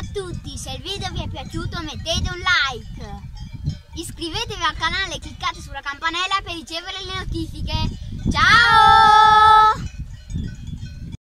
a tutti, se il video vi è piaciuto mettete un like. Iscrivetevi al canale e cliccate sulla campanella per ricevere le notifiche. Ciao!